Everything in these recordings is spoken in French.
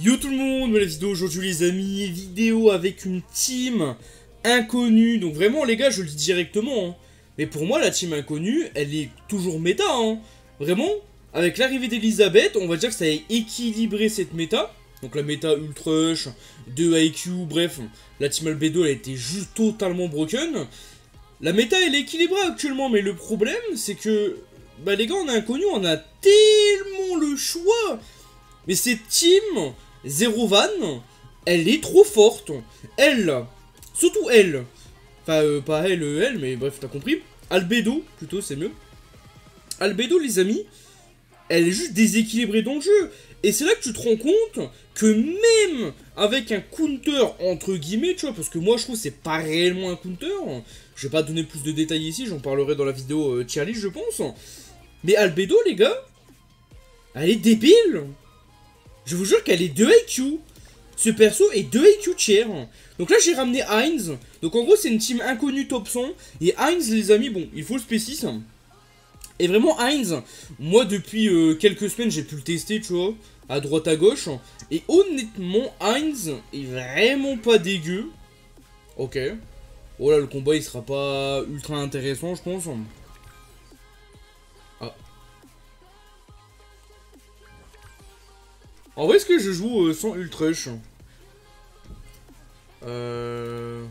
Yo tout le monde, nouvelle vidéo aujourd'hui les amis, vidéo avec une team inconnue, donc vraiment les gars je le dis directement, hein. mais pour moi la team inconnue elle est toujours méta, hein. vraiment, avec l'arrivée d'Elisabeth on va dire que ça a équilibré cette méta, donc la méta Ultrush, 2 IQ, bref, la team Albedo elle a été juste totalement broken, la méta elle est équilibrée actuellement mais le problème c'est que, bah les gars on a inconnu, on a tellement le choix mais cette team, Zero Van, elle est trop forte. Elle, surtout elle. Enfin, euh, pas elle, euh, elle, mais bref, t'as compris. Albedo, plutôt, c'est mieux. Albedo, les amis, elle est juste déséquilibrée dans le jeu. Et c'est là que tu te rends compte que même avec un counter, entre guillemets, tu vois, parce que moi je trouve c'est pas réellement un counter. Je vais pas donner plus de détails ici, j'en parlerai dans la vidéo euh, je pense. Mais Albedo, les gars, elle est débile. Je vous jure qu'elle est 2 IQ. Ce perso est 2 IQ tiers. Donc là, j'ai ramené Heinz. Donc en gros, c'est une team inconnue top 100. Et Heinz, les amis, bon, il faut le spécis. Et vraiment, Heinz, moi, depuis euh, quelques semaines, j'ai pu le tester, tu vois, à droite, à gauche. Et honnêtement, Heinz est vraiment pas dégueu. Ok. Oh là, le combat, il sera pas ultra intéressant, je pense. En vrai, est-ce que je joue euh, sans Ultrush? Euh...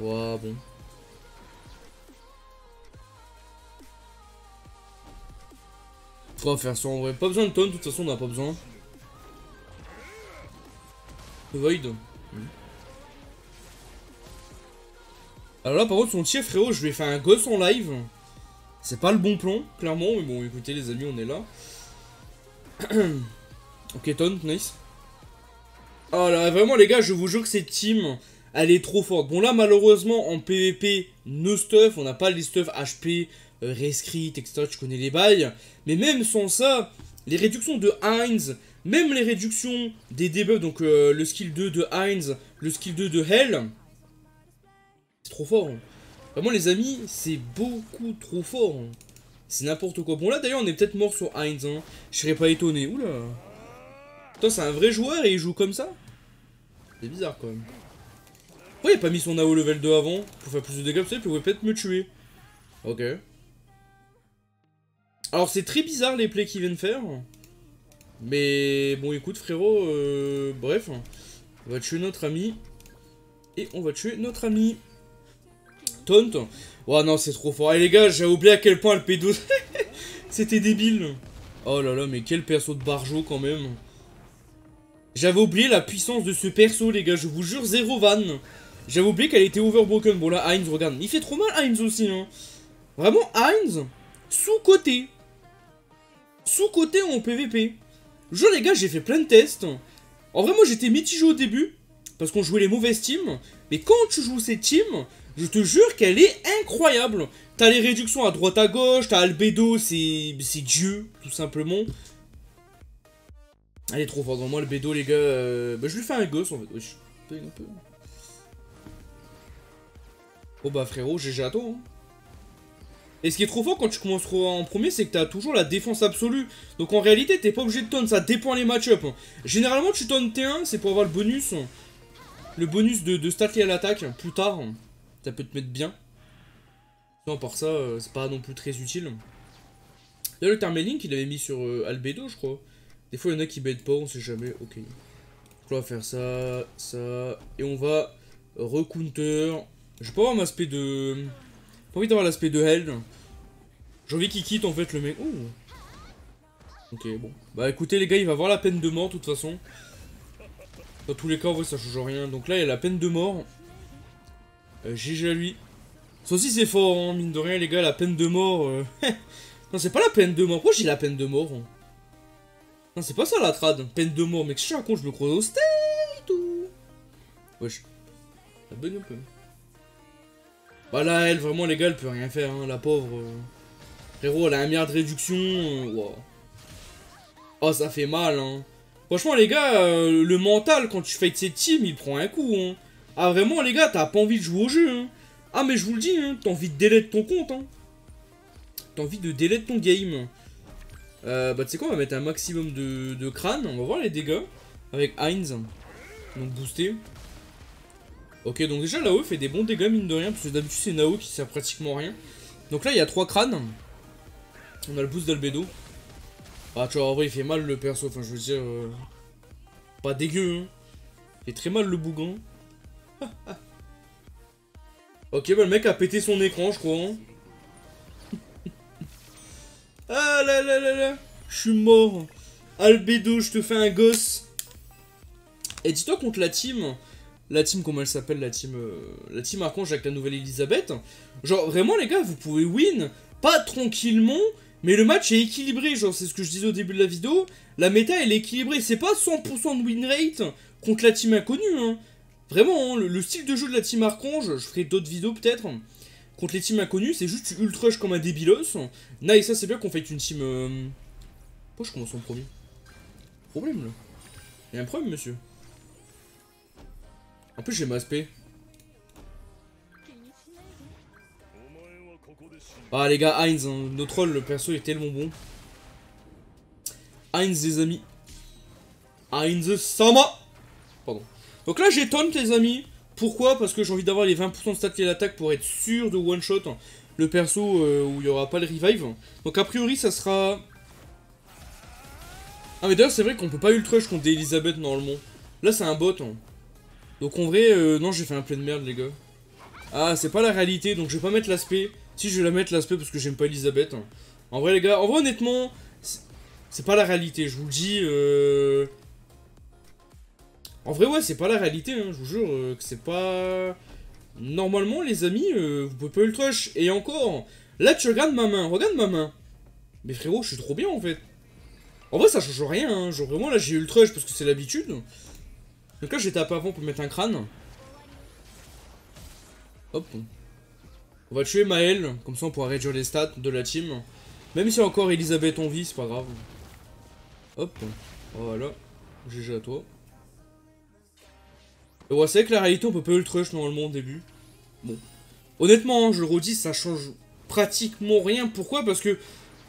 Ouais, bon. Faudra faire ça en vrai. Pas besoin de tonne, de toute façon, on n'a pas besoin. Void. Alors là, par contre, son tir, frérot, je ai fait un gosse en live. C'est pas le bon plan, clairement. Mais bon, écoutez, les amis, on est là. ok, taunt, nice. Oh là, vraiment, les gars, je vous jure que cette team, elle est trop forte. Bon, là, malheureusement, en PvP, no stuff, on n'a pas les stuff HP, euh, rescrit, etc. Tu connais les bails. Mais même sans ça, les réductions de Heinz, même les réductions des debuffs, donc euh, le skill 2 de Heinz, le skill 2 de Hell, c'est trop fort. Hein. Vraiment, les amis, c'est beaucoup trop fort. Hein. C'est n'importe quoi. Bon, là, d'ailleurs, on est peut-être mort sur Heinz. Hein. Je serais pas étonné. Oula. Putain, c'est un vrai joueur et il joue comme ça C'est bizarre, quand même. Pourquoi il a pas mis son AO level 2 avant Pour faire plus de dégâts, il pouvait peut-être me tuer. Ok. Alors, c'est très bizarre, les plays qu'il vient de faire. Mais, bon, écoute, frérot, euh... bref. On va tuer notre ami. Et on va tuer notre ami. Taunt. Oh non, c'est trop fort. Et les gars, j'ai oublié à quel point le P12... C'était débile. Oh là là, mais quel perso de barjo quand même. J'avais oublié la puissance de ce perso, les gars. Je vous jure, zéro van. J'avais oublié qu'elle était overbroken. Bon, là, Heinz, regarde. Il fait trop mal, Heinz, aussi. Hein. Vraiment, Heinz, sous-côté. Sous-côté en PVP. Je les gars, j'ai fait plein de tests. En vrai, moi, j'étais mitigé au début. Parce qu'on jouait les mauvaises teams. Mais quand tu joues ces teams, je te jure qu'elle est incroyable. T'as les réductions à droite à gauche, t'as Albedo, c'est Dieu, tout simplement. Elle est trop forte. Dans moi, Albedo, les gars, euh, bah, je lui fais un gosse en fait. Oh bah frérot, GG à. Hein. Et ce qui est trop fort quand tu commences en premier, c'est que t'as toujours la défense absolue. Donc en réalité, t'es pas obligé de tonne, ça dépend les match-up. Généralement, tu tonnes T1, c'est pour avoir le bonus. Le bonus de, de à l'attaque plus tard ça peut te mettre bien. Non, part ça, euh, c'est pas non plus très utile. Là, le Thermalink, il avait mis sur euh, Albedo, je crois. Des fois, il y en a qui bêtent pas, on sait jamais. Ok. on va faire ça, ça. Et on va recounter. Je vais pas avoir aspect de... Pas envie d'avoir l'aspect de Hell. J'ai envie qu'il quitte, en fait, le mec. Ok, bon. Bah, écoutez, les gars, il va avoir la peine de mort, de toute façon. Dans tous les cas, vrai, ça change rien. Donc là, il y a la peine de mort. GG euh, à lui. Ça aussi c'est fort, hein, mine de rien les gars, la peine de mort. Euh. non c'est pas la peine de mort, pourquoi j'ai la peine de mort hein Non c'est pas ça la trad, peine de mort, mec, je suis un con, je me croise au state ou... Wesh. La bug un peu. Bah là elle, vraiment les gars, elle peut rien faire, hein, la pauvre. Euh. Frérot, elle a un milliard de réduction. Oh ça fait mal hein. Franchement les gars, le mental quand tu fight cette team, il prend un coup hein. Ah vraiment les gars, t'as pas envie de jouer au jeu hein. Ah mais je vous le dis, hein, t'as envie de délai ton compte hein. T'as envie de délai ton game. Euh, bah tu sais quoi, on va mettre un maximum de, de crâne. On va voir les dégâts. Avec Heinz. Donc boosté. Ok, donc déjà là-haut fait des bons dégâts mine de rien. Parce que d'habitude c'est Nao qui sert pratiquement rien. Donc là il y a trois crânes. On a le boost d'Albedo. Ah tu vois en vrai il fait mal le perso. Enfin je veux dire... euh, Pas dégueu hein. Il fait très mal le bougon. ok bah le mec a pété son écran je crois. hein. Ah là là là là Je suis mort Albedo, je te fais un gosse Et dis-toi contre la team... La team, comment elle s'appelle La team... euh, la team Archange avec la nouvelle Elisabeth. Genre, vraiment les gars, vous pouvez win, pas tranquillement, mais le match est équilibré. Genre, c'est ce que je disais au début de la vidéo. La méta, elle est équilibrée. C'est pas 100% de win rate contre la team inconnue, hein. Vraiment, hein, le, le style de jeu de la team Archange, je ferai d'autres vidéos peut-être. Contre les teams inconnues, c'est juste tu ultrush comme un débilos. Nice, ça c'est bien qu'on fait une team... Euh... Pourquoi je commence en premier Problème là. Y'a un problème monsieur. En plus j'ai ma. Ah les gars, Heinz, hein, nos trolls, le perso est tellement bon. Heinz les amis. Heinz Sama Pardon. Donc là j'ai taunt les amis. Pourquoi? Parce que j'ai envie d'avoir les 20% de stats et l'attaque pour être sûr de one shot le perso euh, où il n'y aura pas le revive. Donc a priori ça sera... Ah mais d'ailleurs c'est vrai qu'on peut pas ultrush contre Elisabeth normalement. Là c'est un bot. hein. Donc en vrai, euh, non j'ai fait un plein de merde les gars. Ah c'est pas la réalité donc je vais pas mettre l'aspect. Si je vais la mettre l'aspect parce que j'aime pas Elisabeth. hein. En vrai les gars, en vrai honnêtement, c'est- pas la réalité, je vous le dis. euh, En vrai ouais c'est pas la réalité, hein, je vous jure euh, que c'est pas... Normalement, les amis, euh, vous pouvez pas ultrush. Et encore, là, tu regardes ma main. Regarde ma main. Mais frérot, je suis trop bien, en fait. En vrai, ça change rien. Hein. Genre, vraiment, là, j'ai ultrush parce que c'est l'habitude. Donc là, j'ai tapé avant pour mettre un crâne. Hop. On va tuer Maël. Comme ça, on pourra réduire les stats de la team. Même si encore Elisabeth en vie, c'est pas grave. Hop. Voilà. GG à toi. Et ouais, c'est vrai que la réalité, on peut pas ultrush normalement au début. Bon. Honnêtement, hein, je le redis, ça change pratiquement rien. Pourquoi? Parce que,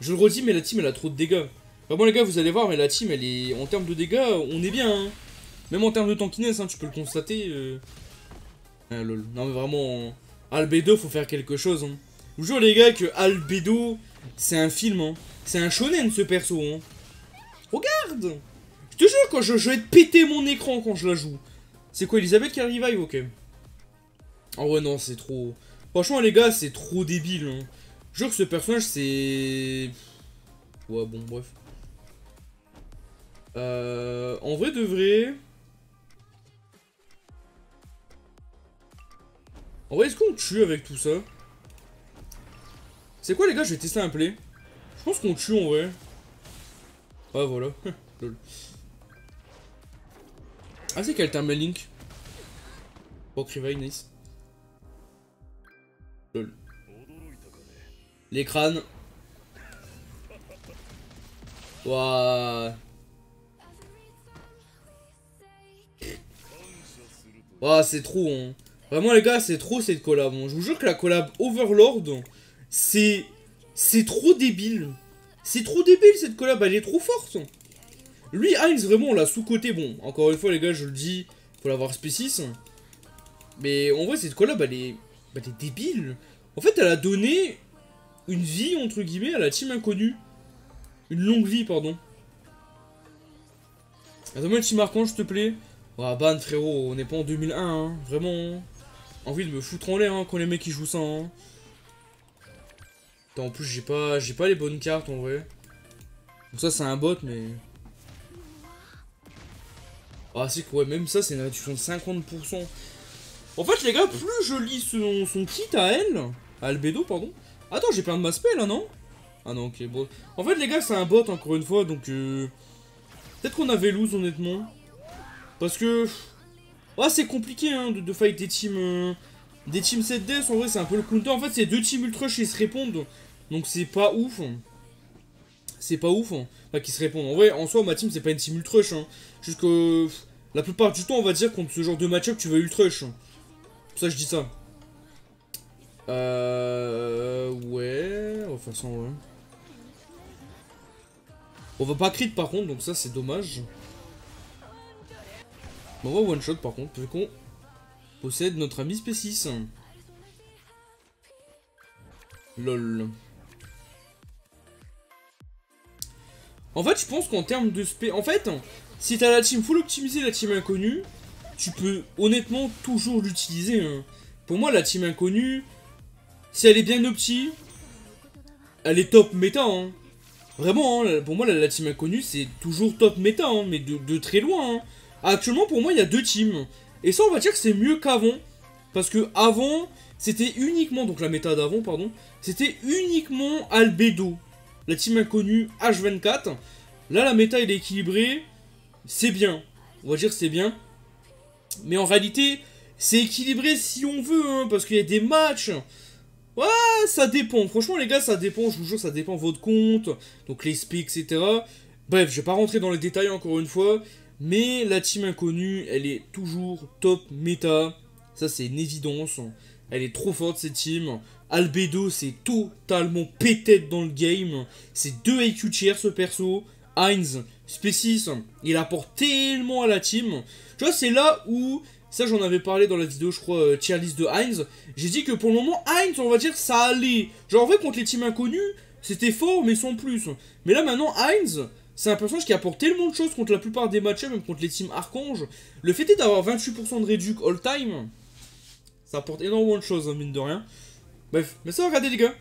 je le redis, mais la team, elle a trop de dégâts. Vraiment, les gars, vous allez voir, mais la team, elle est... En termes de dégâts, on est bien, hein. Même en termes de tankiness, hein, tu peux le constater. euh. Ah, lol. Non, mais vraiment, Albedo, faut faire quelque chose, hein. Je vous jure, les gars, que Albedo, c'est un film, hein. C'est un shonen, ce perso, hein. Regarde Je te jure, quand je, vais te péter mon écran quand je la joue. C'est quoi, Elisabeth qui a revive Ok. Oh ouais, non, c'est trop... Franchement, les gars, c'est trop débile. Hein. Je jure que ce personnage, c'est... Ouais, bon, bref. Euh... En vrai de vrai... En vrai, est-ce qu'on tue avec tout ça? C'est quoi, les gars? Je vais tester un play. Je pense qu'on tue, en vrai. Ah, voilà. Ah, c'est quel Thermal Link? Revive, nice. Lol. Les crânes. Waouh. Waouh, c'est trop, hein. Vraiment, les gars, c'est trop cette collab. hein. Je vous jure que la collab Overlord, c'est. C'est trop débile. C'est trop débile cette collab, elle est trop forte. Lui, Heinz, vraiment, on l'a sous-côté. Bon, encore une fois, les gars, je le dis, faut l'avoir spécis. Mais en vrai, cette collab, elle est. Elle est débile. En fait, elle a donné une vie, entre guillemets, à la team inconnue. Une longue vie, pardon. Attends-moi une team marquant, s'il te plaît. Ah, ban, frérot, on n'est pas en 2001, hein. Vraiment. Hein. Envie de me foutre en l'air hein, quand les mecs ils jouent ça. Hein. En plus, j'ai pas, j'ai pas les bonnes cartes en vrai. Donc, ça, c'est un bot, mais. Ah, c'est que ouais, même ça, c'est une réduction de 50%. En fait, les gars, plus je lis son, kit à elle, à Albedo, pardon. Attends, j'ai plein de ma spell là, non? Ah non, ok, bon. En fait, les gars, c'est un bot, encore une fois, donc. Euh... Peut-être qu'on avait lose, honnêtement. Parce que. Ouais, c'est compliqué hein, de, fight des teams. euh, Des teams 7 deaths, en vrai, c'est un peu le counter. En fait, c'est deux teams ultra qui se répondent. Donc, c'est pas ouf. C'est pas ouf. hein. Enfin, qui se répondent. En vrai, en soi, ma team, c'est pas une team ultrush. Hein. Jusque. La plupart du temps, on va dire, contre ce genre de match-up, tu vas ultrush. hein. Ça, je dis ça. Euh. Ouais. On va ouais. On va pas crit par contre, donc ça c'est dommage. On va one shot par contre, vu qu'on possède notre ami Spécis. Lol. En fait, je pense qu'en termes de spé... En fait, si t'as la team full optimisée, la team inconnue, tu peux honnêtement toujours l'utiliser. Hein. Pour moi, la team inconnue, si elle est bien opti, elle est top méta. Hein. Vraiment, hein, pour moi, la, team inconnue, c'est toujours top méta, mais de, très loin. Actuellement, pour moi, il y a deux teams. Et ça, on va dire que c'est mieux qu'avant. Parce que avant, c'était uniquement, donc la méta d'avant, pardon, c'était uniquement Albedo. La team inconnue H24. Là, la méta, elle est équilibrée. C'est bien. On va dire c'est bien. Mais en réalité, c'est équilibré si on veut, hein, parce qu'il y a des matchs. Ouais, ça dépend. Franchement, les gars, ça dépend. Je vous jure, ça dépend de votre compte. Donc les etc. Bref, je vais pas rentrer dans les détails encore une fois. Mais la team inconnue, elle est toujours top méta. Ça, c'est une évidence. Elle est trop forte, cette team. Albedo, c'est totalement pété dans le game. C'est deux IQ tiers, ce perso. Heinz, Species, il apporte tellement à la team. Tu vois, c'est là où ça, j'en avais parlé dans la vidéo, je crois, euh, tier list de Heinz. J'ai dit que pour le moment, Heinz, on va dire, ça allait. Genre, en vrai, contre les teams inconnus, c'était fort, mais sans plus. Mais là, maintenant, Heinz, c'est un personnage qui apporte tellement de choses contre la plupart des matchs, même contre les teams Archange. Le fait est d'avoir 28% de réduc all-time, ça apporte énormément de choses, hein, mine de rien. Bref, mais ça, regardez, les gars.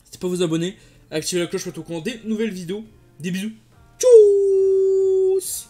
N'hésitez pas à vous abonner, à activer la cloche pour être au courant des nouvelles vidéos. Des bisous. Tchouss